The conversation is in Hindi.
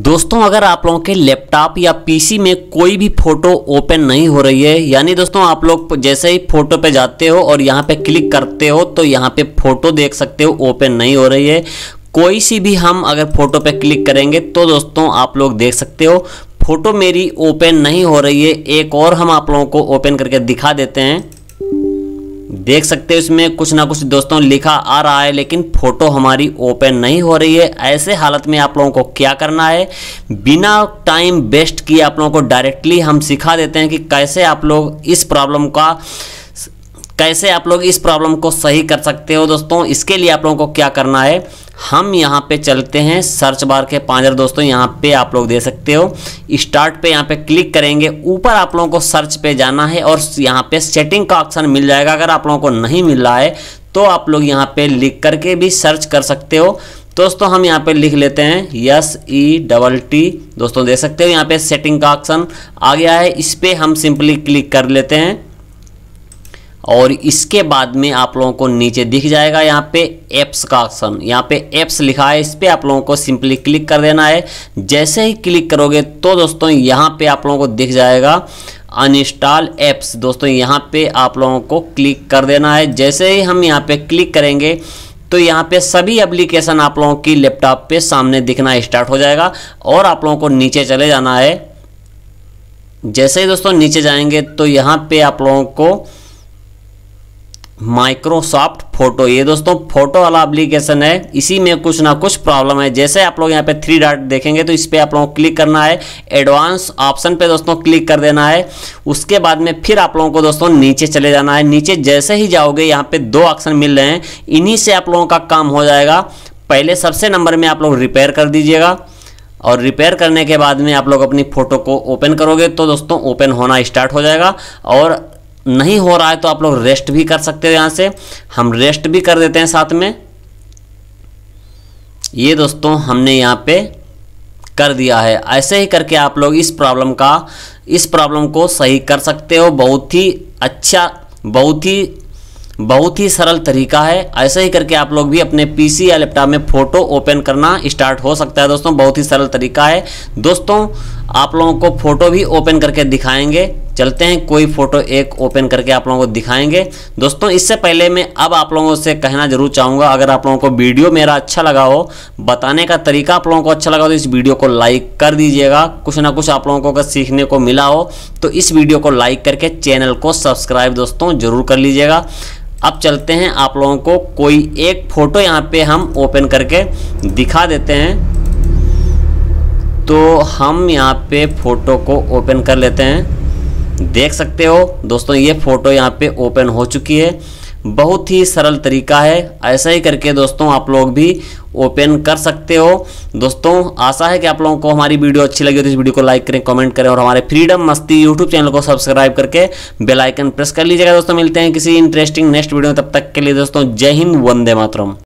दोस्तों, अगर आप लोगों के लैपटॉप या पीसी में कोई भी फ़ोटो ओपन नहीं हो रही है, यानी दोस्तों, आप लोग जैसे ही फ़ोटो पे जाते हो और यहाँ पे क्लिक करते हो तो यहाँ पे फ़ोटो देख सकते हो, ओपन नहीं हो रही है। कोई सी भी हम अगर फ़ोटो पे क्लिक करेंगे तो दोस्तों, आप लोग देख सकते हो, फ़ोटो मेरी ओपन नहीं हो रही है। एक और हम आप लोगों को ओपन करके दिखा देते हैं। देख सकते हो इसमें कुछ ना कुछ दोस्तों लिखा आ रहा है, लेकिन फ़ोटो हमारी ओपन नहीं हो रही है। ऐसे हालत में आप लोगों को क्या करना है? बिना टाइम वेस्ट किए आप लोगों को डायरेक्टली हम सिखा देते हैं कि कैसे आप लोग इस प्रॉब्लम का कैसे आप लोग इस प्रॉब्लम को सही कर सकते हो दोस्तों? इसके लिए आप लोगों को क्या करना है? हम यहाँ पे चलते हैं सर्च बार के पांचर दोस्तों, यहाँ पे आप लोग दे सकते हो। स्टार्ट पे यहाँ पे क्लिक करेंगे, ऊपर आप लोगों को सर्च पे जाना है और यहाँ पे सेटिंग का ऑप्शन मिल जाएगा। अगर आप लोगों को नहीं मिल रहा है तो आप लोग यहाँ पे लिख करके भी सर्च कर सकते हो। दोस्तों, हम यहाँ पे लिख लेते हैं यस ई डबल टी दोस्तों दे सकते हो यहाँ पे सेटिंग का ऑप्शन आ गया है। इस पर हम सिंपली क्लिक कर लेते हैं। और इसके बाद में आप लोगों को नीचे दिख जाएगा यहाँ पे एप्स का ऑप्शन यहाँ पे एप्स लिखा है, इस पर आप लोगों को सिंपली क्लिक कर देना है। जैसे ही क्लिक करोगे तो दोस्तों यहाँ पे आप लोगों को दिख जाएगा अनइंस्टॉल एप्स दोस्तों यहाँ पे आप लोगों को क्लिक कर देना है। जैसे ही हम यहाँ पे क्लिक करेंगे तो यहाँ पे सभी एप्लीकेशन आप लोगों की लैपटॉप पे सामने दिखना स्टार्ट हो जाएगा और आप लोगों को नीचे चले जाना है। जैसे ही दोस्तों नीचे जाएँगे तो यहाँ पे आप लोगों को माइक्रोसॉफ्ट फ़ोटो ये दोस्तों फ़ोटो वाला एप्लीकेशन है। इसी में कुछ ना कुछ प्रॉब्लम है। जैसे आप लोग यहाँ पे थ्री डॉट देखेंगे तो इस पर आप लोगों को क्लिक करना है। एडवांस ऑप्शन पे दोस्तों क्लिक कर देना है। उसके बाद में फिर आप लोगों को दोस्तों नीचे चले जाना है। नीचे जैसे ही जाओगे, यहाँ पे दो ऑप्शन मिल रहे हैं। इन्हीं से आप लोगों का काम हो जाएगा। पहले सबसे नंबर में आप लोग रिपेयर कर दीजिएगा। और रिपेयर करने के बाद में आप लोग अपनी फ़ोटो को ओपन करोगे तो दोस्तों ओपन होना स्टार्ट हो जाएगा। और नहीं हो रहा है तो आप लोग रेस्ट भी कर सकते हो यहाँ से। हम रेस्ट भी कर देते हैं साथ में। ये दोस्तों हमने यहाँ पे कर दिया है। ऐसे ही करके आप लोग इस प्रॉब्लम का, इस प्रॉब्लम को सही कर सकते हो। बहुत ही अच्छा बहुत ही बहुत ही सरल तरीका है। ऐसे ही करके आप लोग भी अपने पीसी या लैपटॉप में फ़ोटो ओपन करना स्टार्ट हो सकता है दोस्तों। बहुत ही सरल तरीका है। दोस्तों, आप लोगों को फ़ोटो भी ओपन करके दिखाएँगे। चलते हैं, कोई फ़ोटो एक ओपन करके आप लोगों को दिखाएँगे। दोस्तों, इससे पहले मैं अब आप लोगों से कहना ज़रूर चाहूँगा, अगर आप लोगों को वीडियो मेरा अच्छा लगा हो, बताने का तरीका आप लोगों को अच्छा लगा हो तो इस वीडियो को लाइक कर दीजिएगा। कुछ ना कुछ आप लोगों को अगर सीखने को मिला हो तो इस वीडियो को लाइक करके चैनल को सब्सक्राइब दोस्तों ज़रूर कर लीजिएगा। अब चलते हैं आप लोगों को कोई एक फ़ोटो यहाँ पे हम ओपन करके दिखा देते हैं। तो हम यहाँ पे फ़ोटो को ओपन कर लेते हैं। देख सकते हो। दोस्तों, ये फ़ोटो यहाँ पे ओपन हो चुकी है। बहुत ही सरल तरीका है। ऐसा ही करके दोस्तों, आप लोग भी ओपन कर सकते हो। दोस्तों, आशा है कि आप लोगों को हमारी वीडियो अच्छी लगी तो इस वीडियो को लाइक करें, कमेंट करें और हमारे फ्रीडम मस्ती यूट्यूब चैनल को सब्सक्राइब करके बेल आइकन प्रेस कर लीजिएगा। दोस्तों, मिलते हैं किसी इंटरेस्टिंग नेक्स्ट वीडियो में। तब तक के लिए दोस्तों, जय हिंद, वंदे मातरम।